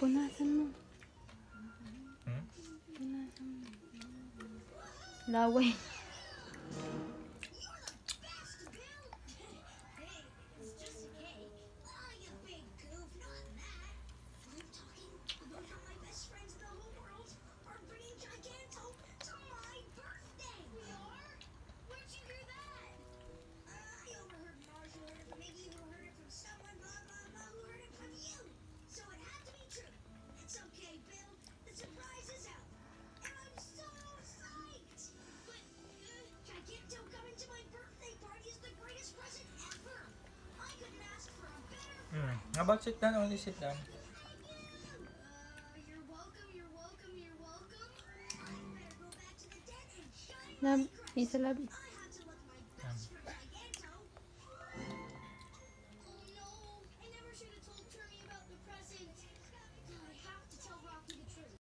보나 선물. 응? 보나 선물. 나왜 How about sit down? Only sit down. You're welcome, you're